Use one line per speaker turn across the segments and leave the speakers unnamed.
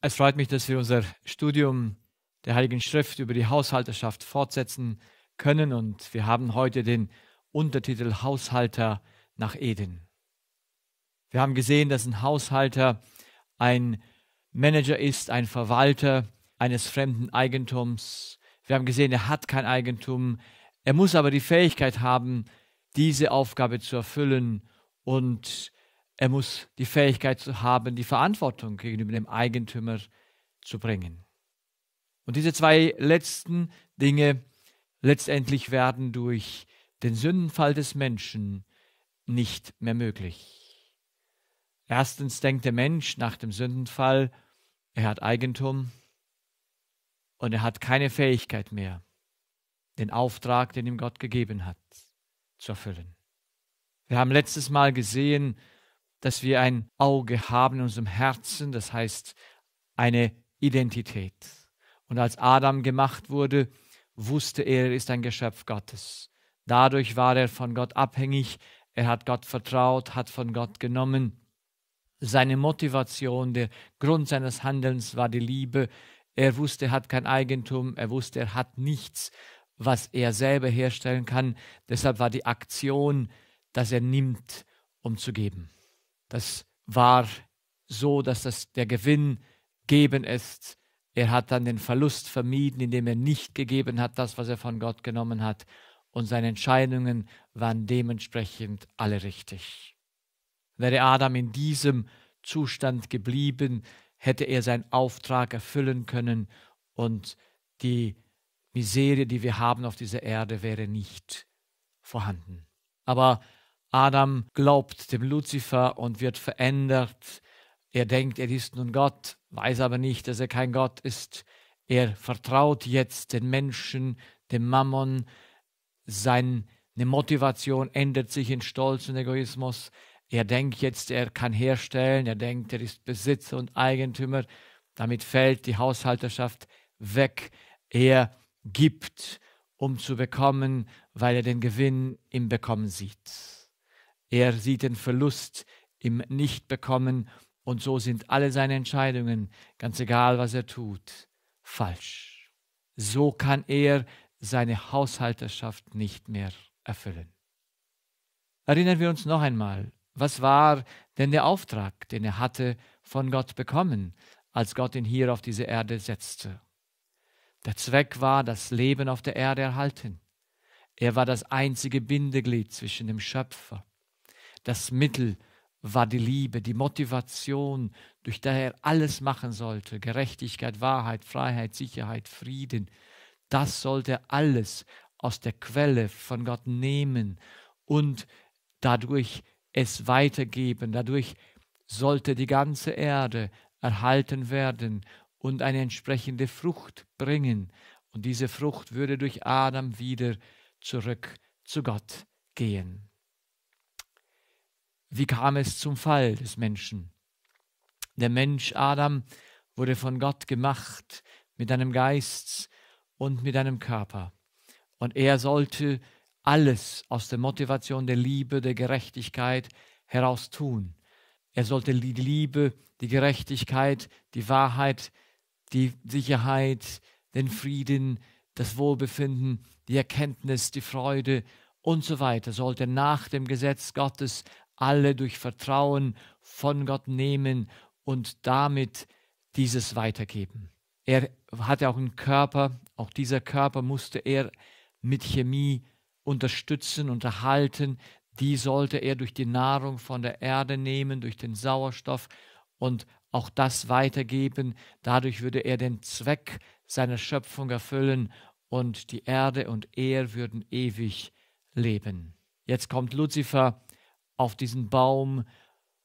Es freut mich, dass wir unser Studium der Heiligen Schrift über die Haushalterschaft fortsetzen können und wir haben heute den Untertitel Haushalter nach Eden. Wir haben gesehen, dass ein Haushalter ein Manager ist, ein Verwalter eines fremden Eigentums. Wir haben gesehen, er hat kein Eigentum, er muss aber die Fähigkeit haben, diese Aufgabe zu erfüllen und er muss die Fähigkeit haben, die Verantwortung gegenüber dem Eigentümer zu bringen. Und diese zwei letzten Dinge letztendlich werden durch den Sündenfall des Menschen nicht mehr möglich. Erstens denkt der Mensch nach dem Sündenfall, er hat Eigentum und er hat keine Fähigkeit mehr, den Auftrag, den ihm Gott gegeben hat, zu erfüllen. Wir haben letztes Mal gesehen, dass wir ein Auge haben in unserem Herzen, das heißt eine Identität. Und als Adam gemacht wurde, wusste er, er ist ein Geschöpf Gottes. Dadurch war er von Gott abhängig, er hat Gott vertraut, hat von Gott genommen. Seine Motivation, der Grund seines Handelns war die Liebe. Er wusste, er hat kein Eigentum, er wusste, er hat nichts, was er selber herstellen kann. Deshalb war die Aktion, dass er nimmt, um zu geben. Das war so, dass das der Gewinn geben ist. Er hat dann den Verlust vermieden, indem er nicht gegeben hat, das, was er von Gott genommen hat. Und seine Entscheidungen waren dementsprechend alle richtig. Wäre Adam in diesem Zustand geblieben, hätte er seinen Auftrag erfüllen können und die Miserie, die wir haben auf dieser Erde, wäre nicht vorhanden. Aber Adam glaubt dem Luzifer und wird verändert. Er denkt, er ist nun Gott, weiß aber nicht, dass er kein Gott ist. Er vertraut jetzt den Menschen, dem Mammon. Seine Motivation ändert sich in Stolz und Egoismus. Er denkt jetzt, er kann herstellen. Er denkt, er ist Besitzer und Eigentümer. Damit fällt die Haushalterschaft weg. Er gibt, um zu bekommen, weil er den Gewinn im Bekommen sieht. Er sieht den Verlust im Nichtbekommen und so sind alle seine Entscheidungen, ganz egal was er tut, falsch. So kann er seine Haushalterschaft nicht mehr erfüllen. Erinnern wir uns noch einmal, was war denn der Auftrag, den er hatte von Gott bekommen, als Gott ihn hier auf diese Erde setzte? Der Zweck war, das Leben auf der Erde erhalten. Er war das einzige Bindeglied zwischen dem Schöpfer das Mittel war die Liebe, die Motivation, durch die er alles machen sollte. Gerechtigkeit, Wahrheit, Freiheit, Sicherheit, Frieden. Das sollte alles aus der Quelle von Gott nehmen und dadurch es weitergeben. Dadurch sollte die ganze Erde erhalten werden und eine entsprechende Frucht bringen. Und diese Frucht würde durch Adam wieder zurück zu Gott gehen. Wie kam es zum Fall des Menschen? Der Mensch Adam wurde von Gott gemacht mit einem Geist und mit einem Körper. Und er sollte alles aus der Motivation der Liebe, der Gerechtigkeit heraus tun. Er sollte die Liebe, die Gerechtigkeit, die Wahrheit, die Sicherheit, den Frieden, das Wohlbefinden, die Erkenntnis, die Freude und so weiter, sollte nach dem Gesetz Gottes alle durch Vertrauen von Gott nehmen und damit dieses weitergeben. Er hatte auch einen Körper, auch dieser Körper musste er mit Chemie unterstützen, unterhalten. Die sollte er durch die Nahrung von der Erde nehmen, durch den Sauerstoff und auch das weitergeben. Dadurch würde er den Zweck seiner Schöpfung erfüllen und die Erde und er würden ewig leben. Jetzt kommt Luzifer auf diesen Baum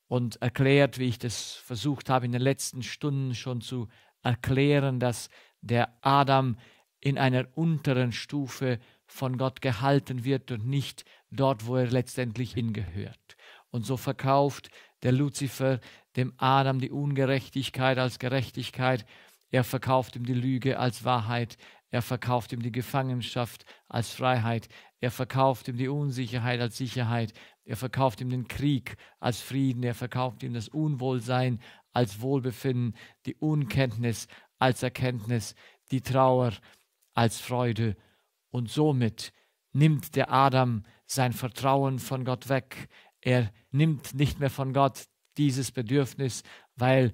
und erklärt, wie ich das versucht habe in den letzten Stunden schon zu erklären, dass der Adam in einer unteren Stufe von Gott gehalten wird und nicht dort, wo er letztendlich hingehört. Und so verkauft der Luzifer dem Adam die Ungerechtigkeit als Gerechtigkeit, er verkauft ihm die Lüge als Wahrheit, er verkauft ihm die Gefangenschaft als Freiheit, Er verkauft ihm die Unsicherheit als Sicherheit. Er verkauft ihm den Krieg als Frieden. Er verkauft ihm das Unwohlsein als Wohlbefinden, die Unkenntnis als Erkenntnis, die Trauer als Freude. Und somit nimmt der Adam sein Vertrauen von Gott weg. Er nimmt nicht mehr von Gott dieses Bedürfnis, weil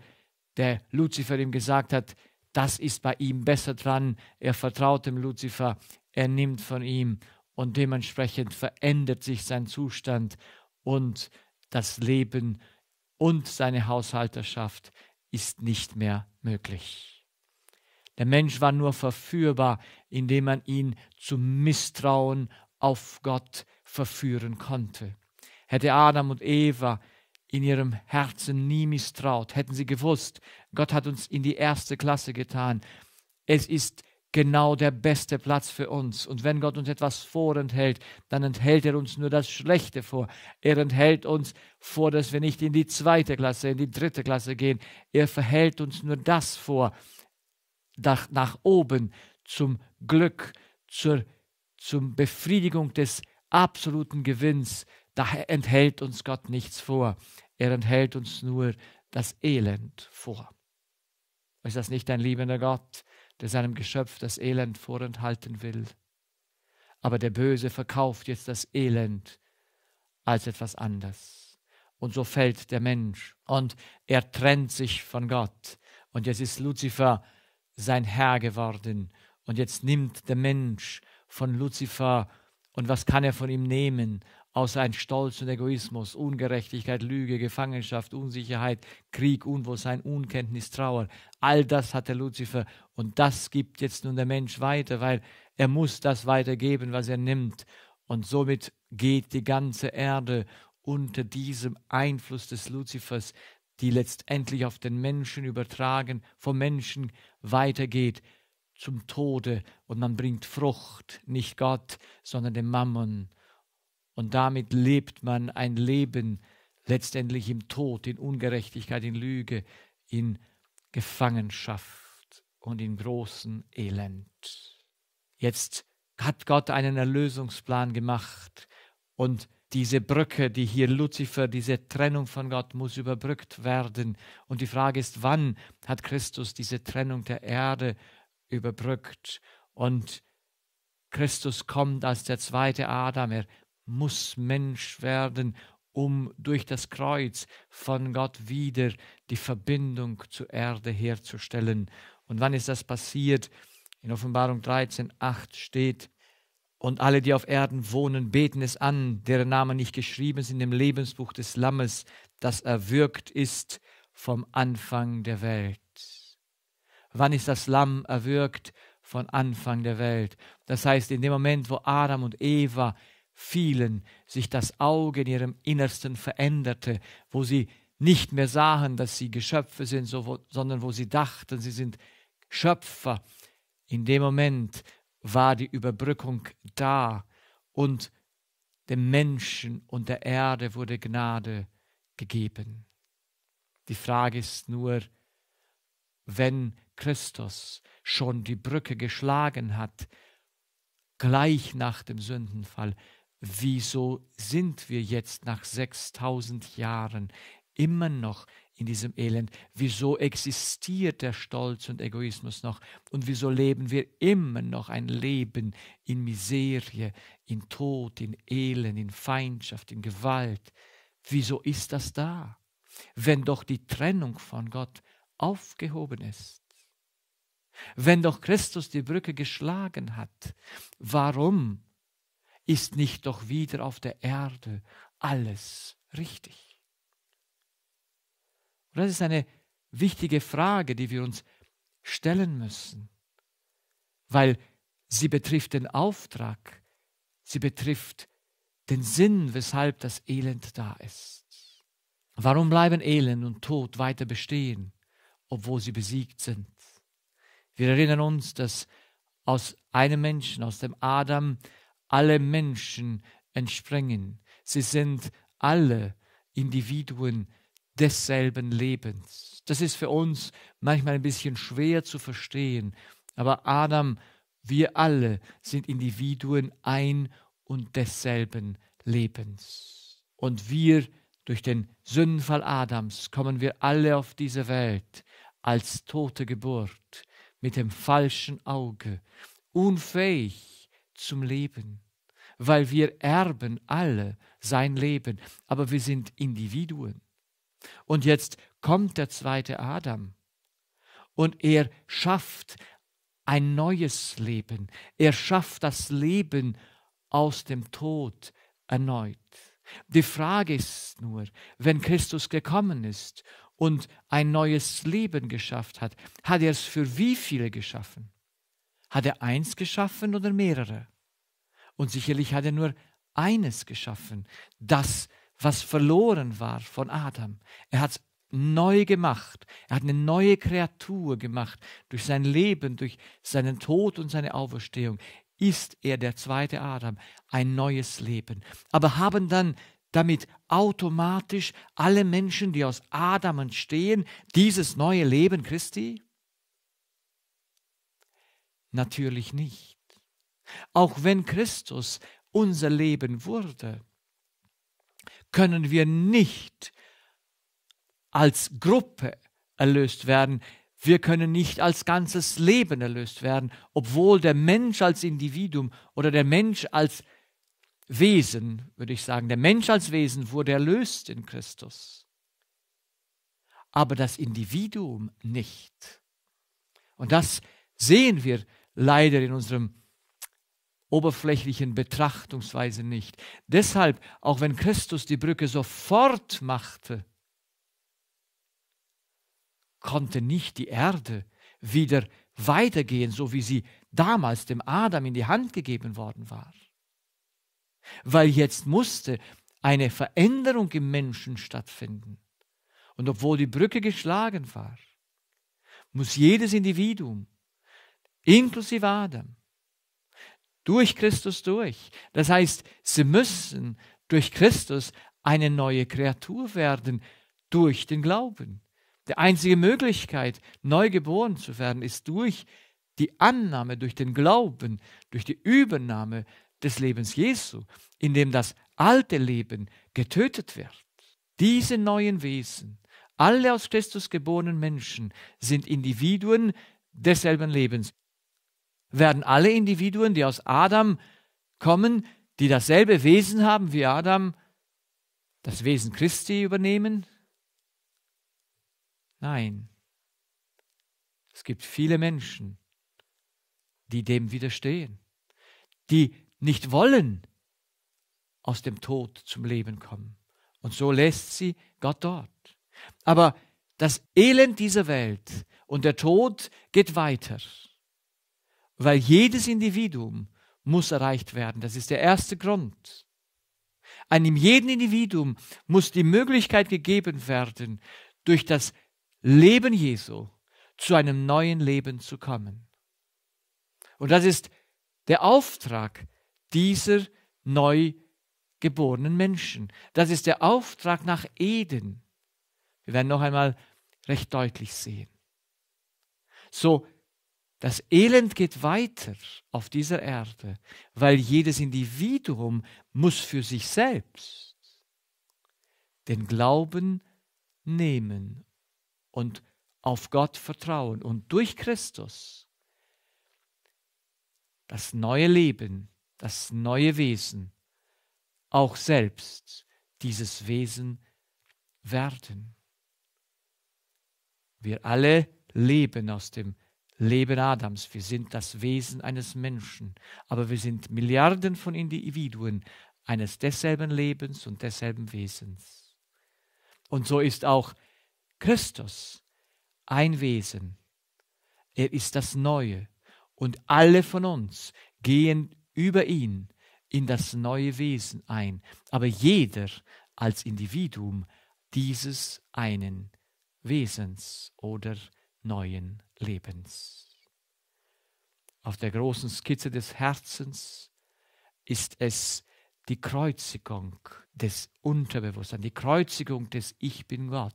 der Luzifer ihm gesagt hat, das ist bei ihm besser dran. Er vertraut dem Luzifer, er nimmt von ihm und dementsprechend verändert sich sein Zustand und das Leben und seine Haushalterschaft ist nicht mehr möglich. Der Mensch war nur verführbar, indem man ihn zum Misstrauen auf Gott verführen konnte. Hätte Adam und Eva in ihrem Herzen nie misstraut, hätten sie gewusst, Gott hat uns in die erste Klasse getan. Es ist genau der beste Platz für uns. Und wenn Gott uns etwas vorenthält, dann enthält er uns nur das Schlechte vor. Er enthält uns vor, dass wir nicht in die zweite Klasse, in die dritte Klasse gehen. Er verhält uns nur das vor, nach, nach oben zum Glück, zur zum Befriedigung des absoluten Gewinns. Da enthält uns Gott nichts vor. Er enthält uns nur das Elend vor. Ist das nicht ein liebender Gott? Der seinem Geschöpf das Elend vorenthalten will. Aber der Böse verkauft jetzt das Elend als etwas anderes. Und so fällt der Mensch und er trennt sich von Gott. Und jetzt ist Luzifer sein Herr geworden. Und jetzt nimmt der Mensch von Luzifer und was kann er von ihm nehmen? Außer ein Stolz und Egoismus, Ungerechtigkeit, Lüge, Gefangenschaft, Unsicherheit, Krieg, Unwohlsein, Unkenntnis, Trauer. All das hat der Luzifer und das gibt jetzt nun der Mensch weiter, weil er muss das weitergeben, was er nimmt. Und somit geht die ganze Erde unter diesem Einfluss des Luzifers, die letztendlich auf den Menschen übertragen, vom Menschen weitergeht zum Tode und man bringt Frucht, nicht Gott, sondern dem Mammon und damit lebt man ein Leben letztendlich im Tod, in Ungerechtigkeit, in Lüge, in Gefangenschaft und in großem Elend. Jetzt hat Gott einen Erlösungsplan gemacht und diese Brücke, die hier Luzifer, diese Trennung von Gott muss überbrückt werden. Und die Frage ist, wann hat Christus diese Trennung der Erde überbrückt? Und Christus kommt als der zweite Adam, er muss Mensch werden, um durch das Kreuz von Gott wieder die Verbindung zur Erde herzustellen. Und wann ist das passiert? In Offenbarung 13, 8 steht, und alle, die auf Erden wohnen, beten es an, deren Namen nicht geschrieben sind im Lebensbuch des Lammes, das erwürgt ist vom Anfang der Welt. Wann ist das Lamm erwürgt? Von Anfang der Welt. Das heißt, in dem Moment, wo Adam und Eva vielen sich das Auge in ihrem Innersten veränderte, wo sie nicht mehr sahen, dass sie Geschöpfe sind, sondern wo sie dachten, sie sind Schöpfer. In dem Moment war die Überbrückung da und dem Menschen und der Erde wurde Gnade gegeben. Die Frage ist nur, wenn Christus schon die Brücke geschlagen hat, gleich nach dem Sündenfall, wieso sind wir jetzt nach 6000 Jahren immer noch in diesem Elend? Wieso existiert der Stolz und Egoismus noch? Und wieso leben wir immer noch ein Leben in Miserie, in Tod, in Elend, in Feindschaft, in Gewalt? Wieso ist das da? Wenn doch die Trennung von Gott aufgehoben ist. Wenn doch Christus die Brücke geschlagen hat, warum ist nicht doch wieder auf der Erde alles richtig? Und das ist eine wichtige Frage, die wir uns stellen müssen, weil sie betrifft den Auftrag, sie betrifft den Sinn, weshalb das Elend da ist. Warum bleiben Elend und Tod weiter bestehen, obwohl sie besiegt sind? Wir erinnern uns, dass aus einem Menschen, aus dem Adam, alle Menschen entspringen. Sie sind alle Individuen desselben Lebens. Das ist für uns manchmal ein bisschen schwer zu verstehen, aber Adam, wir alle sind Individuen ein und desselben Lebens. Und wir, durch den Sündenfall Adams, kommen wir alle auf diese Welt als tote Geburt, mit dem falschen Auge, unfähig zum Leben, weil wir erben alle sein Leben, aber wir sind Individuen. Und jetzt kommt der zweite Adam und er schafft ein neues Leben. Er schafft das Leben aus dem Tod erneut. Die Frage ist nur, wenn Christus gekommen ist und ein neues Leben geschafft hat, hat er es für wie viele geschaffen? Hat er eins geschaffen oder mehrere? Und sicherlich hat er nur eines geschaffen, das, was verloren war von Adam. Er hat es neu gemacht. Er hat eine neue Kreatur gemacht. Durch sein Leben, durch seinen Tod und seine Auferstehung ist er der zweite Adam, ein neues Leben. Aber haben dann damit automatisch alle Menschen, die aus Adam entstehen, dieses neue Leben Christi? Natürlich nicht. Auch wenn Christus unser Leben wurde, können wir nicht als Gruppe erlöst werden. Wir können nicht als ganzes Leben erlöst werden, obwohl der Mensch als Individuum oder der Mensch als Wesen, würde ich sagen, der Mensch als Wesen wurde erlöst in Christus. Aber das Individuum nicht. Und das sehen wir leider in unserem oberflächlichen Betrachtungsweise nicht. Deshalb, auch wenn Christus die Brücke sofort machte, konnte nicht die Erde wieder weitergehen, so wie sie damals dem Adam in die Hand gegeben worden war. Weil jetzt musste eine Veränderung im Menschen stattfinden. Und obwohl die Brücke geschlagen war, muss jedes Individuum, inklusive Adam, durch Christus durch. Das heißt, sie müssen durch Christus eine neue Kreatur werden, durch den Glauben. Die einzige Möglichkeit, neu geboren zu werden, ist durch die Annahme, durch den Glauben, durch die Übernahme des Lebens Jesu, in dem das alte Leben getötet wird. Diese neuen Wesen, alle aus Christus geborenen Menschen, sind Individuen desselben Lebens. Werden alle Individuen, die aus Adam kommen, die dasselbe Wesen haben wie Adam, das Wesen Christi übernehmen? Nein. Es gibt viele Menschen, die dem widerstehen, die nicht wollen aus dem Tod zum Leben kommen. Und so lässt sie Gott dort. Aber das Elend dieser Welt und der Tod geht weiter, weil jedes Individuum muss erreicht werden. Das ist der erste Grund. Einem jeden Individuum muss die Möglichkeit gegeben werden, durch das Leben Jesu zu einem neuen Leben zu kommen. Und das ist der Auftrag dieser neu geborenen Menschen. Das ist der Auftrag nach Eden. Wir werden noch einmal recht deutlich sehen. So, das Elend geht weiter auf dieser Erde, weil jedes Individuum muss für sich selbst den Glauben nehmen und auf Gott vertrauen und durch Christus das neue Leben, das neue Wesen, auch selbst dieses Wesen werden. Wir alle leben aus dem Leben Adams. Wir sind das Wesen eines Menschen, aber wir sind Milliarden von Individuen eines desselben Lebens und desselben Wesens. Und so ist auch Christus, ein Wesen. Er ist das Neue und alle von uns gehen über ihn in das neue Wesen ein, aber jeder als Individuum dieses einen Wesens oder neuen Lebens. Auf der großen Skizze des Herzens ist es die Kreuzigung des Unterbewusstseins, die Kreuzigung des Ich bin Gott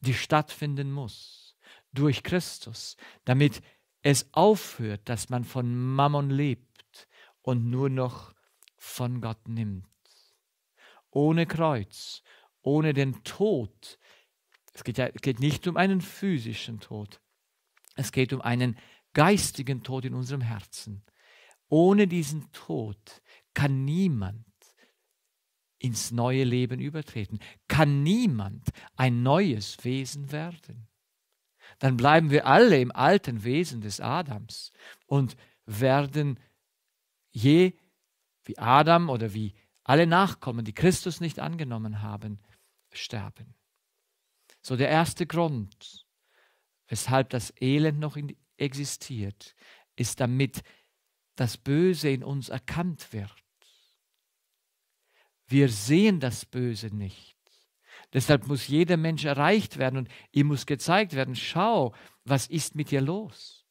die stattfinden muss durch Christus, damit es aufhört, dass man von Mammon lebt und nur noch von Gott nimmt. Ohne Kreuz, ohne den Tod. Es geht, ja, geht nicht um einen physischen Tod. Es geht um einen geistigen Tod in unserem Herzen. Ohne diesen Tod kann niemand ins neue Leben übertreten, kann niemand ein neues Wesen werden. Dann bleiben wir alle im alten Wesen des Adams und werden je wie Adam oder wie alle Nachkommen, die Christus nicht angenommen haben, sterben. So der erste Grund, weshalb das Elend noch existiert, ist damit das Böse in uns erkannt wird. Wir sehen das Böse nicht. Deshalb muss jeder Mensch erreicht werden und ihm muss gezeigt werden, schau, was ist mit dir los?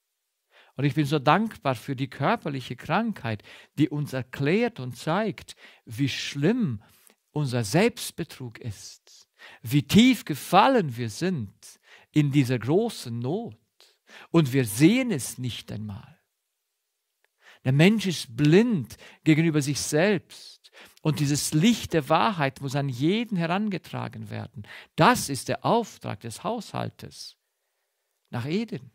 Und ich bin so dankbar für die körperliche Krankheit, die uns erklärt und zeigt, wie schlimm unser Selbstbetrug ist, wie tief gefallen wir sind in dieser großen Not. Und wir sehen es nicht einmal. Der Mensch ist blind gegenüber sich selbst. Und dieses Licht der Wahrheit muss an jeden herangetragen werden. Das ist der Auftrag des Haushaltes nach Eden.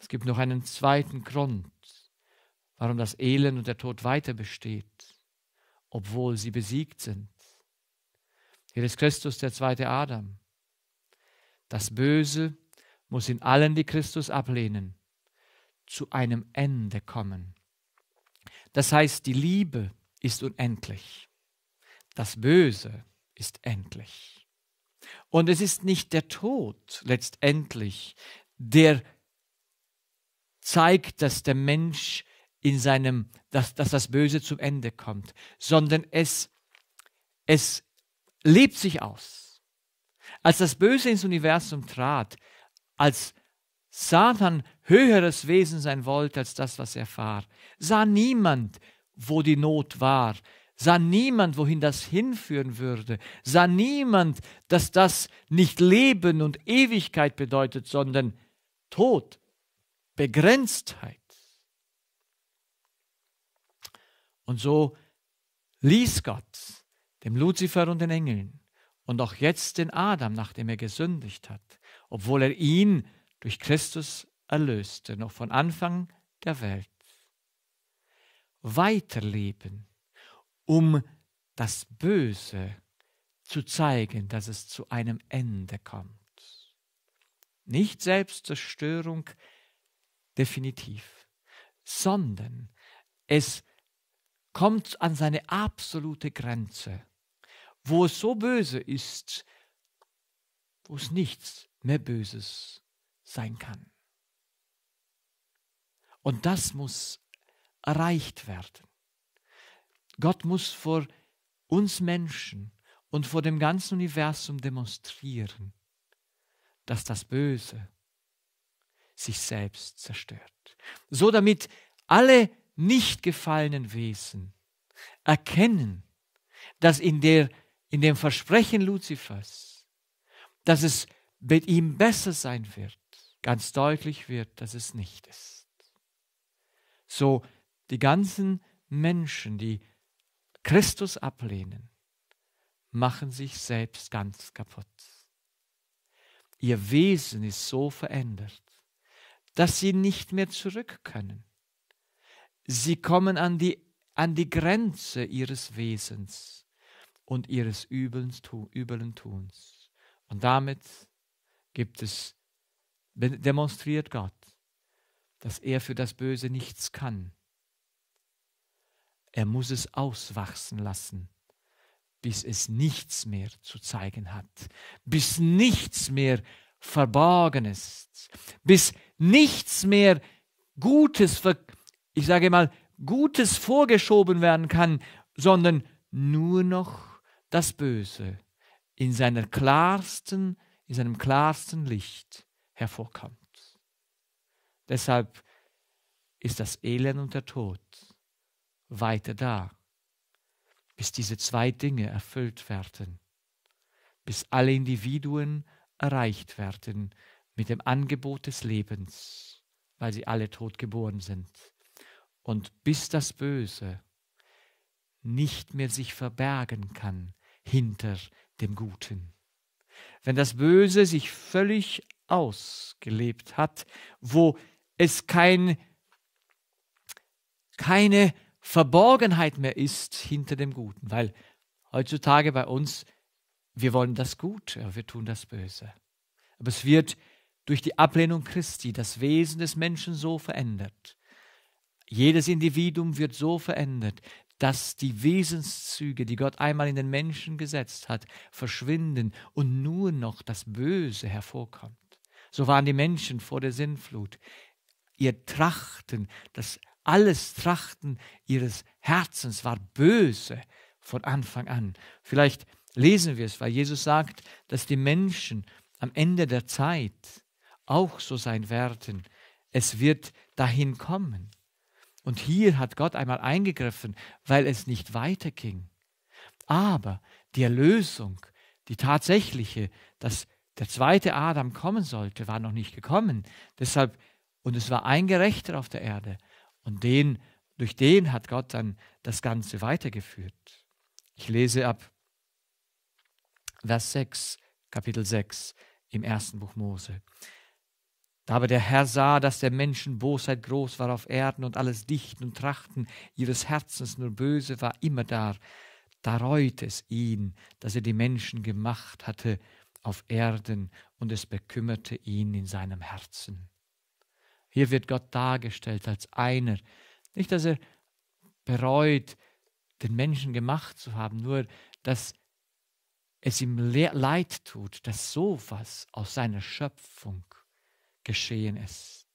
Es gibt noch einen zweiten Grund, warum das Elend und der Tod weiter besteht, obwohl sie besiegt sind. Hier ist Christus der zweite Adam. Das Böse muss in allen, die Christus ablehnen, zu einem Ende kommen. Das heißt, die Liebe ist unendlich. Das Böse ist endlich. Und es ist nicht der Tod letztendlich, der zeigt, dass der Mensch in seinem, dass, dass das Böse zum Ende kommt, sondern es, es lebt sich aus. Als das Böse ins Universum trat, als Satan höheres Wesen sein wollte als das, was er war, sah niemand, wo die Not war, sah niemand, wohin das hinführen würde, sah niemand, dass das nicht Leben und Ewigkeit bedeutet, sondern Tod, Begrenztheit. Und so ließ Gott dem Luzifer und den Engeln und auch jetzt den Adam, nachdem er gesündigt hat, obwohl er ihn durch Christus erlöste, noch von Anfang der Welt, weiterleben, um das Böse zu zeigen, dass es zu einem Ende kommt. Nicht Selbstzerstörung, definitiv, sondern es kommt an seine absolute Grenze, wo es so böse ist, wo es nichts mehr Böses sein kann. Und das muss erreicht werden. Gott muss vor uns Menschen und vor dem ganzen Universum demonstrieren, dass das Böse sich selbst zerstört. So damit alle nicht gefallenen Wesen erkennen, dass in, der, in dem Versprechen Luzifers, dass es mit ihm besser sein wird, ganz deutlich wird, dass es nicht ist. So die ganzen Menschen, die Christus ablehnen, machen sich selbst ganz kaputt. Ihr Wesen ist so verändert, dass sie nicht mehr zurück können. Sie kommen an die, an die Grenze ihres Wesens und ihres üblen, Tuns. Und damit gibt es, demonstriert Gott, dass er für das Böse nichts kann. Er muss es auswachsen lassen, bis es nichts mehr zu zeigen hat, bis nichts mehr verborgen ist, bis nichts mehr Gutes, ich sage mal, Gutes vorgeschoben werden kann, sondern nur noch das Böse in seiner klarsten, in seinem klarsten Licht hervorkommt. Deshalb ist das Elend und der Tod weiter da, bis diese zwei Dinge erfüllt werden, bis alle Individuen erreicht werden mit dem Angebot des Lebens, weil sie alle tot geboren sind. und bis das Böse nicht mehr sich verbergen kann hinter dem Guten. Wenn das Böse sich völlig ausgelebt hat, wo es kein, keine Verborgenheit mehr ist hinter dem Guten, weil heutzutage bei uns, wir wollen das Gute, wir tun das Böse. Aber es wird durch die Ablehnung Christi das Wesen des Menschen so verändert. Jedes Individuum wird so verändert, dass die Wesenszüge, die Gott einmal in den Menschen gesetzt hat, verschwinden und nur noch das Böse hervorkommt. So waren die Menschen vor der Sinnflut. Ihr Trachten, das alles Trachten ihres Herzens war böse von Anfang an. Vielleicht lesen wir es, weil Jesus sagt, dass die Menschen am Ende der Zeit auch so sein werden. Es wird dahin kommen. Und hier hat Gott einmal eingegriffen, weil es nicht weiterging. Aber die Erlösung, die tatsächliche, dass der zweite Adam kommen sollte, war noch nicht gekommen. Deshalb, und es war ein Gerechter auf der Erde. Und den, durch den hat Gott dann das Ganze weitergeführt. Ich lese ab Vers 6, Kapitel 6 im ersten Buch Mose. Aber der Herr sah, dass der Menschen Bosheit groß war auf Erden und alles Dichten und Trachten. Ihres Herzens nur böse war immer da, da reute es ihn, dass er die Menschen gemacht hatte auf Erden und es bekümmerte ihn in seinem Herzen. Hier wird Gott dargestellt als einer, nicht, dass er bereut, den Menschen gemacht zu haben, nur dass es ihm leid tut, dass sowas aus seiner Schöpfung geschehen ist.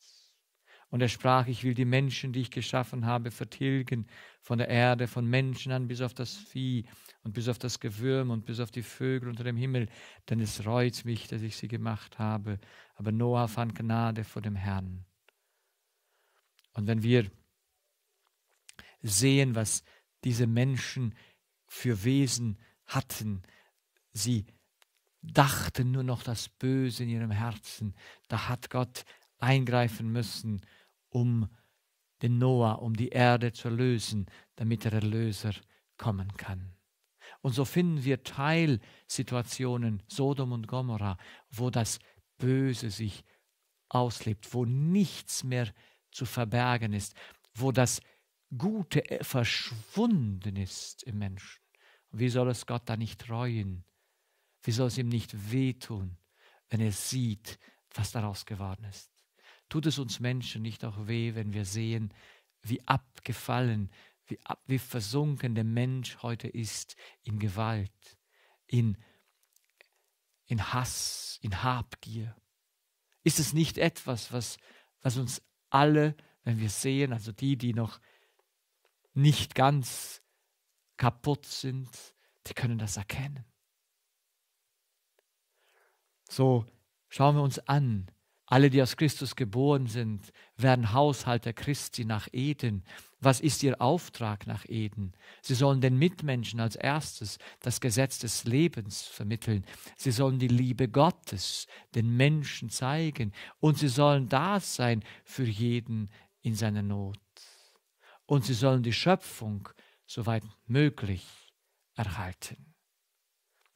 Und er sprach, ich will die Menschen, die ich geschaffen habe, vertilgen von der Erde, von Menschen an bis auf das Vieh und bis auf das Gewürm und bis auf die Vögel unter dem Himmel, denn es reut mich, dass ich sie gemacht habe. Aber Noah fand Gnade vor dem Herrn. Und wenn wir sehen, was diese Menschen für Wesen hatten, sie dachten nur noch das Böse in ihrem Herzen. Da hat Gott eingreifen müssen, um den Noah, um die Erde zu erlösen, damit der Erlöser kommen kann. Und so finden wir Teilsituationen, Sodom und Gomorra, wo das Böse sich auslebt, wo nichts mehr zu verbergen ist, wo das Gute verschwunden ist im Menschen. wie soll es Gott da nicht reuen? Wie soll es ihm nicht wehtun, wenn er sieht, was daraus geworden ist? Tut es uns Menschen nicht auch weh, wenn wir sehen, wie abgefallen, wie, ab, wie versunken der Mensch heute ist in Gewalt, in, in Hass, in Habgier? Ist es nicht etwas, was, was uns alle, wenn wir sehen, also die, die noch nicht ganz kaputt sind, die können das erkennen. So schauen wir uns an. Alle, die aus Christus geboren sind, werden Haushalter Christi nach Eden. Was ist ihr Auftrag nach Eden? Sie sollen den Mitmenschen als erstes das Gesetz des Lebens vermitteln. Sie sollen die Liebe Gottes den Menschen zeigen. Und sie sollen da sein für jeden in seiner Not. Und sie sollen die Schöpfung soweit möglich erhalten.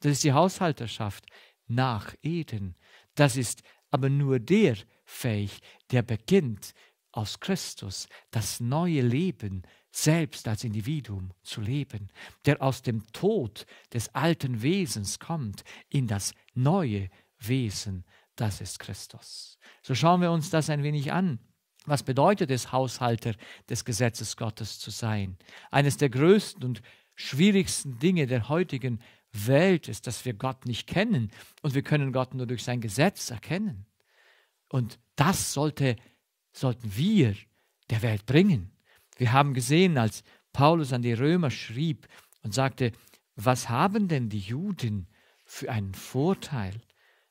Das ist die Haushalterschaft, nach Eden. Das ist aber nur der fähig, der beginnt, aus Christus das neue Leben selbst als Individuum zu leben, der aus dem Tod des alten Wesens kommt in das neue Wesen, das ist Christus. So schauen wir uns das ein wenig an. Was bedeutet es, Haushalter des Gesetzes Gottes zu sein? Eines der größten und schwierigsten Dinge der heutigen Welt ist, dass wir Gott nicht kennen und wir können Gott nur durch sein Gesetz erkennen. Und das sollte, sollten wir der Welt bringen. Wir haben gesehen, als Paulus an die Römer schrieb und sagte, was haben denn die Juden für einen Vorteil?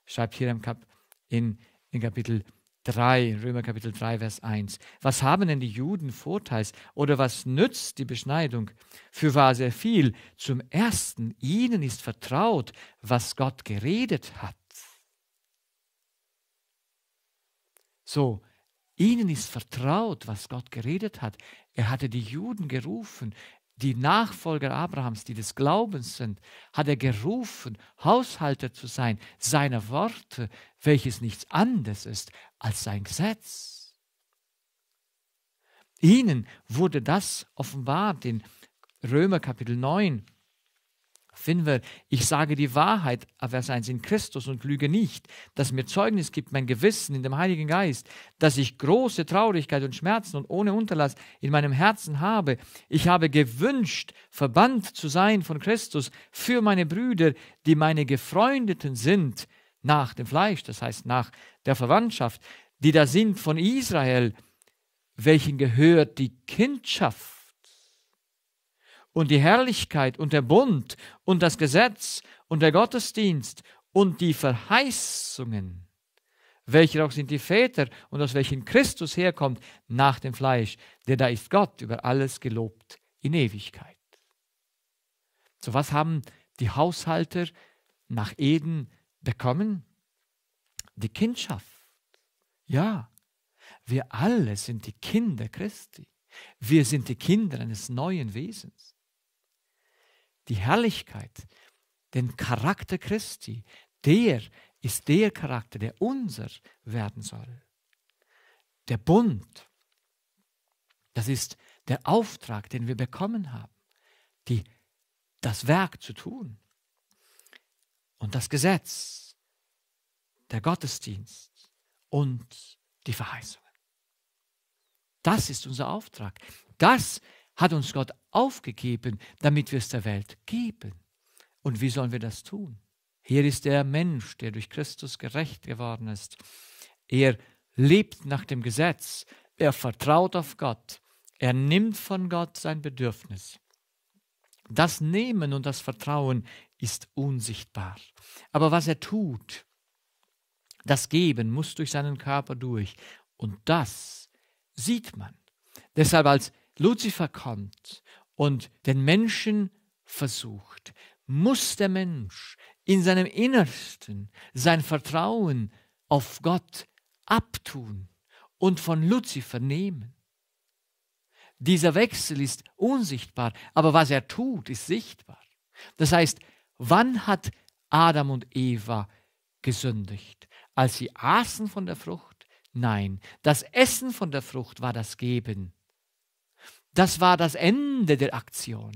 Schreibt hier im Kap in, in Kapitel 3, Römer Kapitel 3, Vers 1. Was haben denn die Juden Vorteils oder was nützt die Beschneidung? Für war sehr viel. Zum Ersten, ihnen ist vertraut, was Gott geredet hat. So, Ihnen ist vertraut, was Gott geredet hat. Er hatte die Juden gerufen, die Nachfolger Abrahams, die des Glaubens sind, hat er gerufen, Haushalter zu sein, seiner Worte, welches nichts anderes ist als sein Gesetz. Ihnen wurde das offenbart in Römer Kapitel 9, finden wir, ich sage die Wahrheit, Vers 1 in Christus und lüge nicht, dass mir Zeugnis gibt, mein Gewissen in dem Heiligen Geist, dass ich große Traurigkeit und Schmerzen und ohne Unterlass in meinem Herzen habe. Ich habe gewünscht, verbannt zu sein von Christus für meine Brüder, die meine Gefreundeten sind, nach dem Fleisch, das heißt nach der Verwandtschaft, die da sind von Israel, welchen gehört die Kindschaft und die Herrlichkeit und der Bund und das Gesetz und der Gottesdienst und die Verheißungen, welche auch sind die Väter und aus welchen Christus herkommt nach dem Fleisch, der da ist Gott über alles gelobt in Ewigkeit. So was haben die Haushalter nach Eden bekommen? Die Kindschaft. Ja, wir alle sind die Kinder Christi. Wir sind die Kinder eines neuen Wesens die Herrlichkeit, den Charakter Christi, der ist der Charakter, der unser werden soll. Der Bund, das ist der Auftrag, den wir bekommen haben, die, das Werk zu tun. Und das Gesetz, der Gottesdienst und die Verheißungen. Das ist unser Auftrag. Das hat uns Gott aufgegeben, damit wir es der Welt geben. Und wie sollen wir das tun? Hier ist der Mensch, der durch Christus gerecht geworden ist. Er lebt nach dem Gesetz. Er vertraut auf Gott. Er nimmt von Gott sein Bedürfnis. Das Nehmen und das Vertrauen ist unsichtbar. Aber was er tut, das Geben muss durch seinen Körper durch. Und das sieht man. Deshalb als Luzifer kommt und den Menschen versucht, muss der Mensch in seinem Innersten sein Vertrauen auf Gott abtun und von Luzifer nehmen. Dieser Wechsel ist unsichtbar, aber was er tut, ist sichtbar. Das heißt, wann hat Adam und Eva gesündigt? Als sie aßen von der Frucht? Nein, das Essen von der Frucht war das Geben das war das Ende der Aktion.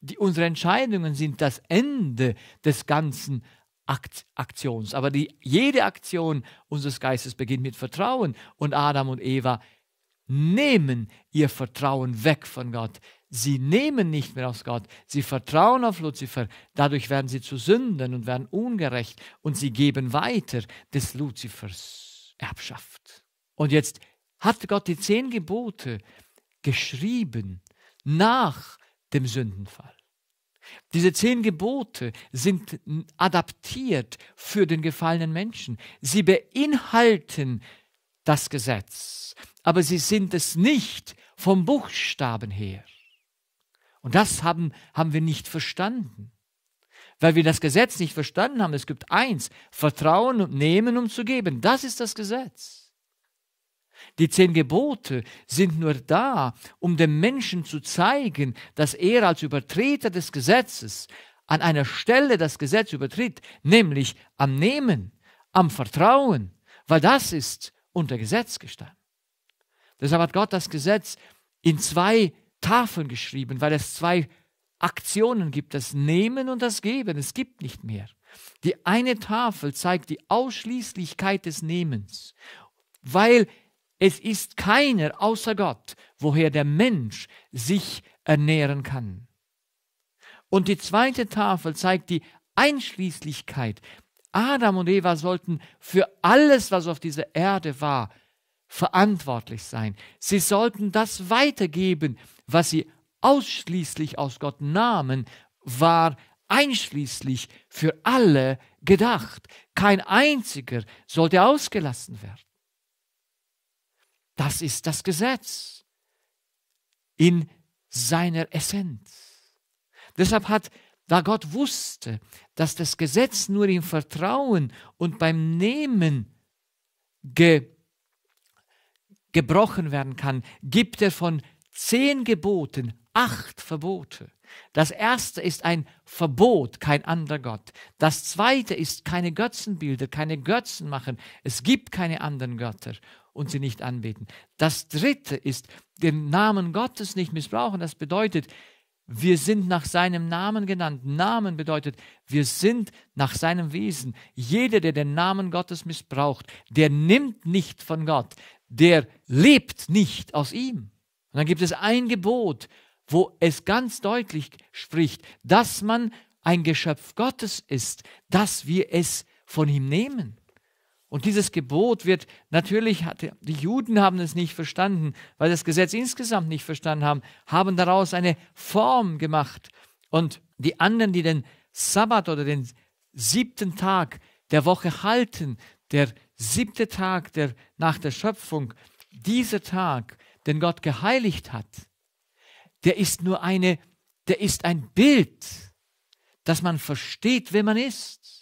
Die, unsere Entscheidungen sind das Ende des ganzen Akt, Aktions. Aber die, jede Aktion unseres Geistes beginnt mit Vertrauen. Und Adam und Eva nehmen ihr Vertrauen weg von Gott. Sie nehmen nicht mehr aus Gott. Sie vertrauen auf Luzifer. Dadurch werden sie zu Sünden und werden ungerecht. Und sie geben weiter des Luzifers Erbschaft. Und jetzt hat Gott die zehn Gebote geschrieben nach dem Sündenfall. Diese zehn Gebote sind adaptiert für den gefallenen Menschen. Sie beinhalten das Gesetz, aber sie sind es nicht vom Buchstaben her. Und das haben, haben wir nicht verstanden. Weil wir das Gesetz nicht verstanden haben. Es gibt eins, Vertrauen und Nehmen, um zu geben. Das ist das Gesetz. Die zehn Gebote sind nur da, um dem Menschen zu zeigen, dass er als Übertreter des Gesetzes an einer Stelle das Gesetz übertritt, nämlich am Nehmen, am Vertrauen, weil das ist unter Gesetz gestanden. Deshalb hat Gott das Gesetz in zwei Tafeln geschrieben, weil es zwei Aktionen gibt, das Nehmen und das Geben. Es gibt nicht mehr. Die eine Tafel zeigt die Ausschließlichkeit des Nehmens, weil es ist keiner außer Gott, woher der Mensch sich ernähren kann. Und die zweite Tafel zeigt die Einschließlichkeit. Adam und Eva sollten für alles, was auf dieser Erde war, verantwortlich sein. Sie sollten das weitergeben, was sie ausschließlich aus Gott nahmen, war einschließlich für alle gedacht. Kein einziger sollte ausgelassen werden. Das ist das Gesetz in seiner Essenz. Deshalb hat, da Gott wusste, dass das Gesetz nur im Vertrauen und beim Nehmen ge, gebrochen werden kann, gibt er von zehn Geboten acht Verbote. Das erste ist ein Verbot, kein anderer Gott. Das zweite ist keine Götzenbilder, keine Götzen machen. Es gibt keine anderen Götter und sie nicht anbeten. Das dritte ist den Namen Gottes nicht missbrauchen. Das bedeutet, wir sind nach seinem Namen genannt. Namen bedeutet, wir sind nach seinem Wesen. Jeder, der den Namen Gottes missbraucht, der nimmt nicht von Gott, der lebt nicht aus ihm. Und dann gibt es ein Gebot, wo es ganz deutlich spricht, dass man ein Geschöpf Gottes ist, dass wir es von ihm nehmen. Und dieses Gebot wird natürlich, die Juden haben es nicht verstanden, weil das Gesetz insgesamt nicht verstanden haben, haben daraus eine Form gemacht. Und die anderen, die den Sabbat oder den siebten Tag der Woche halten, der siebte Tag der, nach der Schöpfung, dieser Tag, den Gott geheiligt hat, der ist nur eine, der ist ein Bild, dass man versteht, wer man ist.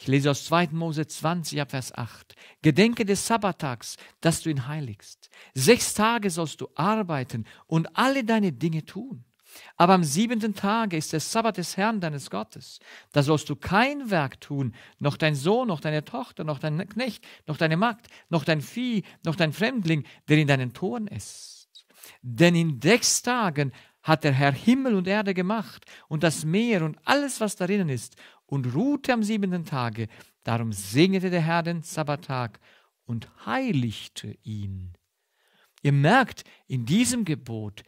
Ich lese aus 2. Mose 20, Vers 8. Gedenke des Sabbattags, dass du ihn heiligst. Sechs Tage sollst du arbeiten und alle deine Dinge tun. Aber am siebenten Tage ist der Sabbat des Herrn deines Gottes. Da sollst du kein Werk tun, noch dein Sohn, noch deine Tochter, noch dein Knecht, noch deine Magd, noch dein Vieh, noch dein Fremdling, der in deinen Toren ist. Denn in sechs Tagen hat der Herr Himmel und Erde gemacht und das Meer und alles, was darin ist, und ruhte am siebenten Tage. Darum segnete der Herr den Sabbattag und heiligte ihn. Ihr merkt, in diesem Gebot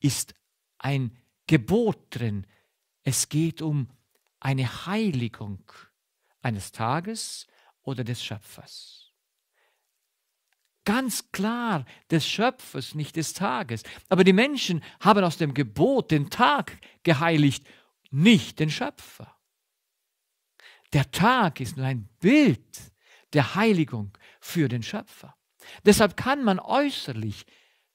ist ein Gebot drin. Es geht um eine Heiligung eines Tages oder des Schöpfers. Ganz klar des Schöpfers, nicht des Tages. Aber die Menschen haben aus dem Gebot den Tag geheiligt, nicht den Schöpfer. Der Tag ist nur ein Bild der Heiligung für den Schöpfer. Deshalb kann man äußerlich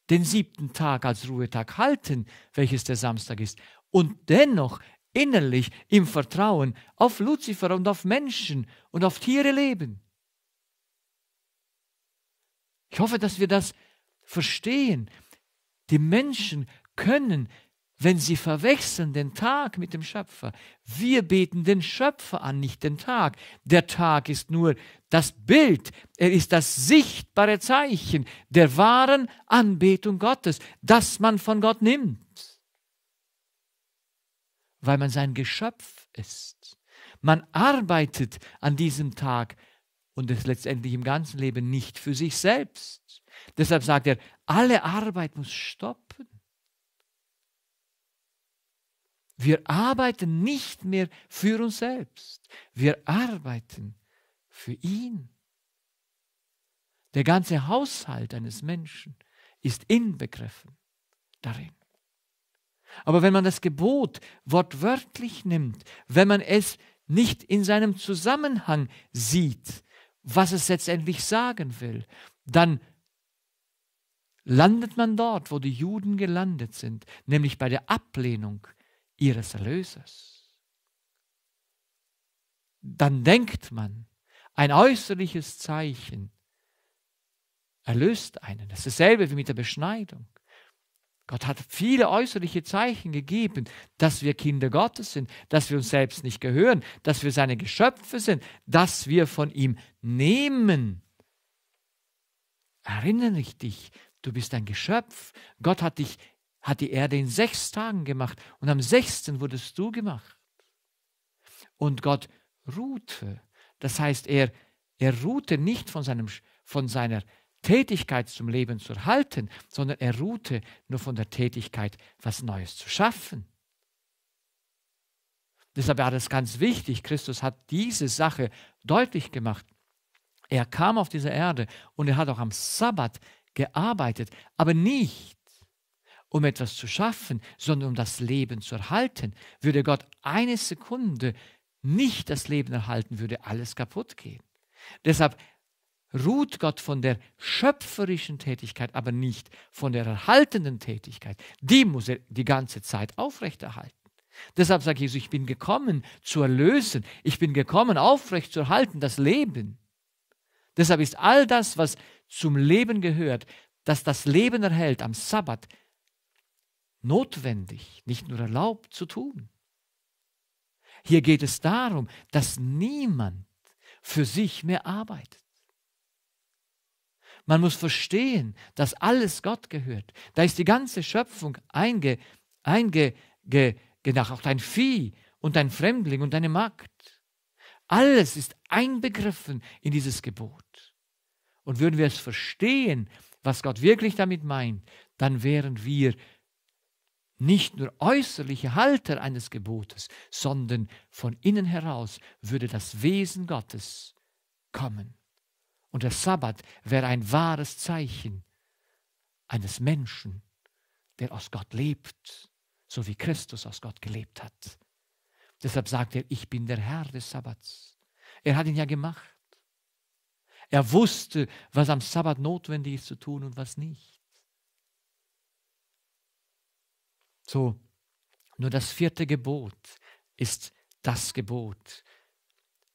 den siebten Tag als Ruhetag halten, welches der Samstag ist, und dennoch innerlich im Vertrauen auf Luzifer und auf Menschen und auf Tiere leben. Ich hoffe, dass wir das verstehen. Die Menschen können wenn sie verwechseln den Tag mit dem Schöpfer. Wir beten den Schöpfer an, nicht den Tag. Der Tag ist nur das Bild, er ist das sichtbare Zeichen der wahren Anbetung Gottes, das man von Gott nimmt, weil man sein Geschöpf ist. Man arbeitet an diesem Tag und es letztendlich im ganzen Leben nicht für sich selbst. Deshalb sagt er, alle Arbeit muss stoppen. Wir arbeiten nicht mehr für uns selbst. Wir arbeiten für ihn. Der ganze Haushalt eines Menschen ist inbegriffen darin. Aber wenn man das Gebot wortwörtlich nimmt, wenn man es nicht in seinem Zusammenhang sieht, was es letztendlich sagen will, dann landet man dort, wo die Juden gelandet sind, nämlich bei der Ablehnung ihres Erlösers. Dann denkt man, ein äußerliches Zeichen erlöst einen. Das ist dasselbe wie mit der Beschneidung. Gott hat viele äußerliche Zeichen gegeben, dass wir Kinder Gottes sind, dass wir uns selbst nicht gehören, dass wir seine Geschöpfe sind, dass wir von ihm nehmen. Erinnere dich, du bist ein Geschöpf. Gott hat dich hat die Erde in sechs Tagen gemacht und am sechsten wurdest du gemacht. Und Gott ruhte. Das heißt, er, er ruhte nicht von, seinem, von seiner Tätigkeit zum Leben zu erhalten, sondern er ruhte nur von der Tätigkeit, was Neues zu schaffen. Deshalb war es ganz wichtig, Christus hat diese Sache deutlich gemacht. Er kam auf diese Erde und er hat auch am Sabbat gearbeitet, aber nicht um etwas zu schaffen, sondern um das Leben zu erhalten. Würde Gott eine Sekunde nicht das Leben erhalten, würde alles kaputt gehen. Deshalb ruht Gott von der schöpferischen Tätigkeit, aber nicht von der erhaltenden Tätigkeit. Die muss er die ganze Zeit aufrechterhalten. Deshalb sagt Jesus, ich bin gekommen zu erlösen, ich bin gekommen aufrecht zu erhalten, das Leben. Deshalb ist all das, was zum Leben gehört, dass das Leben erhält am Sabbat, notwendig, nicht nur erlaubt zu tun. Hier geht es darum, dass niemand für sich mehr arbeitet. Man muss verstehen, dass alles Gott gehört. Da ist die ganze Schöpfung einge, einge, ge, gedacht, auch dein Vieh und dein Fremdling und deine Magd. Alles ist einbegriffen in dieses Gebot. Und würden wir es verstehen, was Gott wirklich damit meint, dann wären wir nicht nur äußerliche Halter eines Gebotes, sondern von innen heraus würde das Wesen Gottes kommen. Und der Sabbat wäre ein wahres Zeichen eines Menschen, der aus Gott lebt, so wie Christus aus Gott gelebt hat. Deshalb sagt er, ich bin der Herr des Sabbats. Er hat ihn ja gemacht. Er wusste, was am Sabbat notwendig ist zu tun und was nicht. So, nur das vierte Gebot ist das Gebot.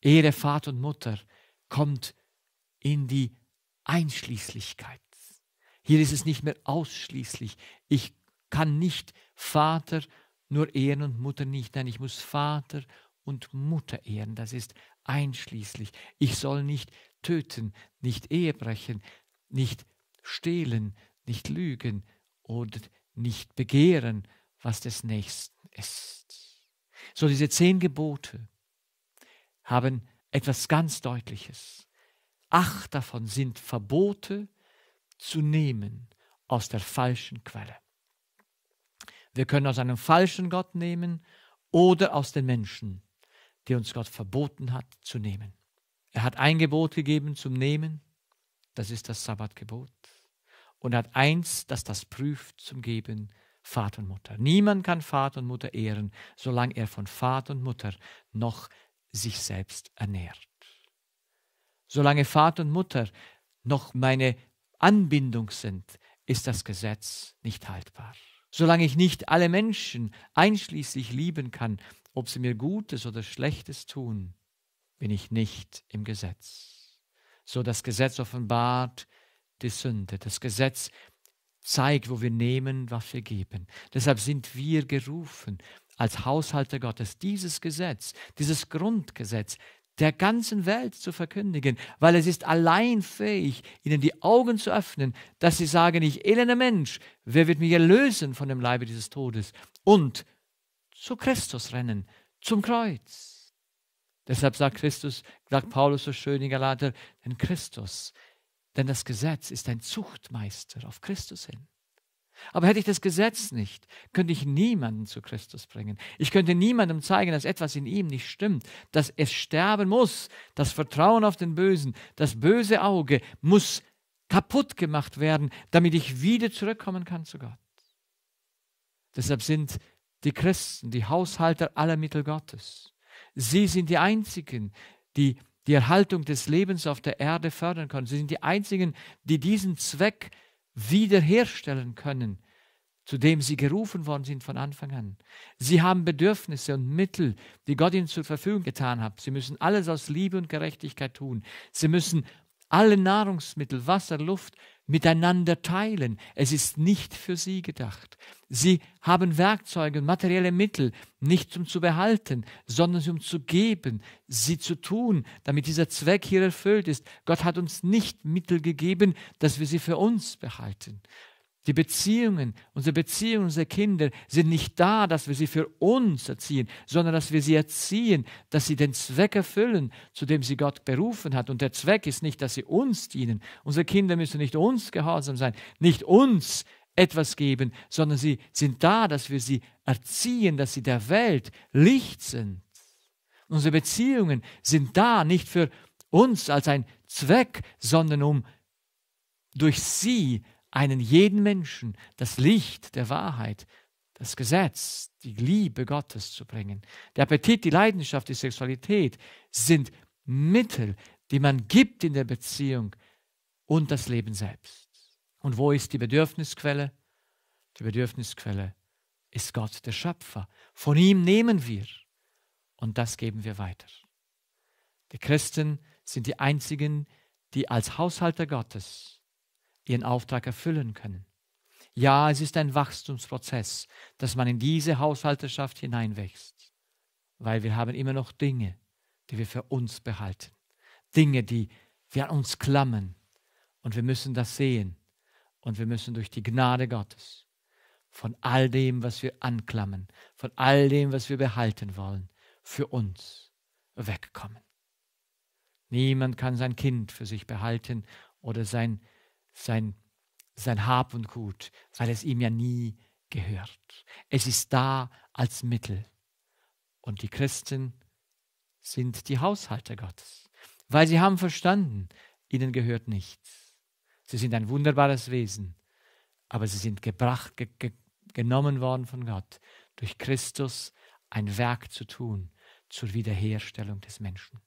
Ehre Vater und Mutter kommt in die Einschließlichkeit. Hier ist es nicht mehr ausschließlich. Ich kann nicht Vater nur ehren und Mutter nicht. Nein, ich muss Vater und Mutter ehren. Das ist einschließlich. Ich soll nicht töten, nicht Ehe brechen, nicht stehlen, nicht lügen oder nicht begehren, was des Nächsten ist. So diese zehn Gebote haben etwas ganz Deutliches. Acht davon sind Verbote zu nehmen aus der falschen Quelle. Wir können aus einem falschen Gott nehmen oder aus den Menschen, die uns Gott verboten hat zu nehmen. Er hat ein Gebot gegeben zum Nehmen, das ist das Sabbatgebot. Und er hat eins, das das prüft zum Geben, Vater und Mutter. Niemand kann Vater und Mutter ehren, solange er von Vater und Mutter noch sich selbst ernährt. Solange Vater und Mutter noch meine Anbindung sind, ist das Gesetz nicht haltbar. Solange ich nicht alle Menschen einschließlich lieben kann, ob sie mir Gutes oder Schlechtes tun, bin ich nicht im Gesetz. So das Gesetz offenbart die Sünde. Das Gesetz zeigt, wo wir nehmen, was wir geben. Deshalb sind wir gerufen, als Haushalter Gottes, dieses Gesetz, dieses Grundgesetz der ganzen Welt zu verkündigen, weil es ist allein fähig, ihnen die Augen zu öffnen, dass sie sagen, ich elender Mensch, wer wird mich erlösen von dem Leibe dieses Todes? Und zu Christus rennen, zum Kreuz. Deshalb sagt Christus, sagt Paulus so schön in Galater, denn Christus denn das Gesetz ist ein Zuchtmeister auf Christus hin. Aber hätte ich das Gesetz nicht, könnte ich niemanden zu Christus bringen. Ich könnte niemandem zeigen, dass etwas in ihm nicht stimmt, dass es sterben muss. Das Vertrauen auf den Bösen, das böse Auge muss kaputt gemacht werden, damit ich wieder zurückkommen kann zu Gott. Deshalb sind die Christen die Haushalter aller Mittel Gottes. Sie sind die einzigen, die die Erhaltung des Lebens auf der Erde fördern können. Sie sind die einzigen, die diesen Zweck wiederherstellen können, zu dem sie gerufen worden sind von Anfang an. Sie haben Bedürfnisse und Mittel, die Gott ihnen zur Verfügung getan hat. Sie müssen alles aus Liebe und Gerechtigkeit tun. Sie müssen alle Nahrungsmittel, Wasser, Luft miteinander teilen. Es ist nicht für sie gedacht. Sie haben Werkzeuge materielle Mittel, nicht um zu behalten, sondern um zu geben, sie zu tun, damit dieser Zweck hier erfüllt ist. Gott hat uns nicht Mittel gegeben, dass wir sie für uns behalten. Die Beziehungen, unsere Beziehungen, unsere Kinder sind nicht da, dass wir sie für uns erziehen, sondern dass wir sie erziehen, dass sie den Zweck erfüllen, zu dem sie Gott berufen hat. Und der Zweck ist nicht, dass sie uns dienen. Unsere Kinder müssen nicht uns gehorsam sein, nicht uns etwas geben, sondern sie sind da, dass wir sie erziehen, dass sie der Welt Licht sind. Unsere Beziehungen sind da nicht für uns als ein Zweck, sondern um durch sie einen jeden Menschen das Licht der Wahrheit, das Gesetz, die Liebe Gottes zu bringen. Der Appetit, die Leidenschaft, die Sexualität sind Mittel, die man gibt in der Beziehung und das Leben selbst. Und wo ist die Bedürfnisquelle? Die Bedürfnisquelle ist Gott, der Schöpfer. Von ihm nehmen wir und das geben wir weiter. Die Christen sind die einzigen, die als Haushalter Gottes ihren Auftrag erfüllen können. Ja, es ist ein Wachstumsprozess, dass man in diese Haushalterschaft hineinwächst, weil wir haben immer noch Dinge, die wir für uns behalten, Dinge, die wir an uns klammern und wir müssen das sehen und wir müssen durch die Gnade Gottes von all dem, was wir anklammern, von all dem, was wir behalten wollen, für uns wegkommen. Niemand kann sein Kind für sich behalten oder sein, sein, sein Hab und Gut, weil es ihm ja nie gehört. Es ist da als Mittel. Und die Christen sind die Haushalter Gottes, weil sie haben verstanden, ihnen gehört nichts. Sie sind ein wunderbares Wesen, aber sie sind gebracht, ge, ge, genommen worden von Gott, durch Christus ein Werk zu tun zur Wiederherstellung des Menschen.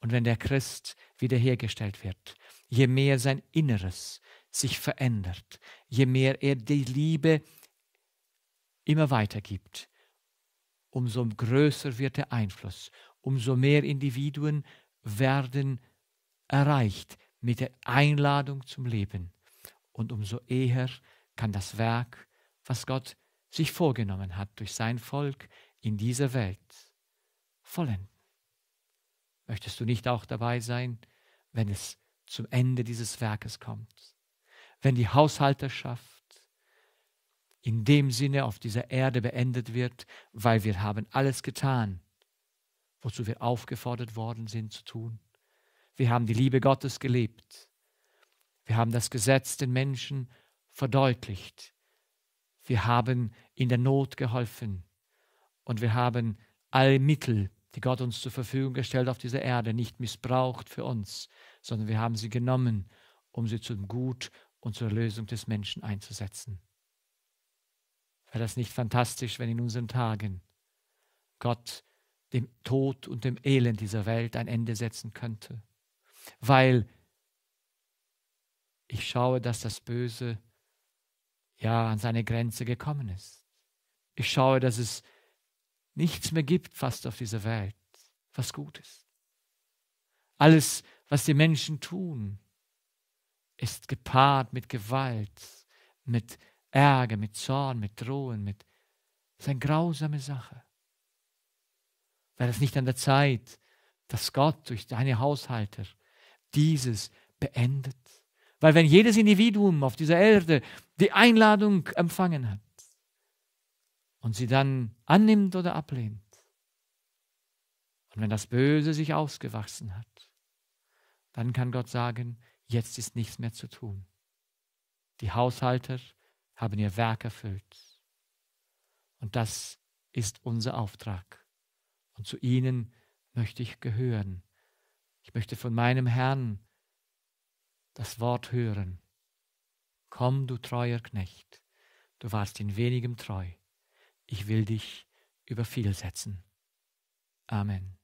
Und wenn der Christ wiederhergestellt wird, je mehr sein Inneres sich verändert, je mehr er die Liebe immer weitergibt, umso größer wird der Einfluss, umso mehr Individuen werden erreicht mit der Einladung zum Leben. Und umso eher kann das Werk, was Gott sich vorgenommen hat durch sein Volk in dieser Welt, vollenden. Möchtest du nicht auch dabei sein, wenn es zum Ende dieses Werkes kommt? Wenn die Haushalterschaft in dem Sinne auf dieser Erde beendet wird, weil wir haben alles getan, wozu wir aufgefordert worden sind zu tun. Wir haben die Liebe Gottes gelebt. Wir haben das Gesetz den Menschen verdeutlicht. Wir haben in der Not geholfen und wir haben alle Mittel die Gott uns zur Verfügung gestellt auf dieser Erde, nicht missbraucht für uns, sondern wir haben sie genommen, um sie zum Gut und zur Lösung des Menschen einzusetzen. Wäre das nicht fantastisch, wenn in unseren Tagen Gott dem Tod und dem Elend dieser Welt ein Ende setzen könnte? Weil ich schaue, dass das Böse ja an seine Grenze gekommen ist. Ich schaue, dass es nichts mehr gibt fast auf dieser Welt, was gut ist. Alles, was die Menschen tun, ist gepaart mit Gewalt, mit Ärger, mit Zorn, mit Drohen, mit das ist eine grausame Sache. Wäre es nicht an der Zeit, dass Gott durch deine Haushalter dieses beendet? Weil wenn jedes Individuum auf dieser Erde die Einladung empfangen hat, und sie dann annimmt oder ablehnt. Und wenn das Böse sich ausgewachsen hat, dann kann Gott sagen, jetzt ist nichts mehr zu tun. Die Haushalter haben ihr Werk erfüllt. Und das ist unser Auftrag. Und zu ihnen möchte ich gehören. Ich möchte von meinem Herrn das Wort hören. Komm, du treuer Knecht, du warst in wenigem treu ich will dich über viel setzen. Amen.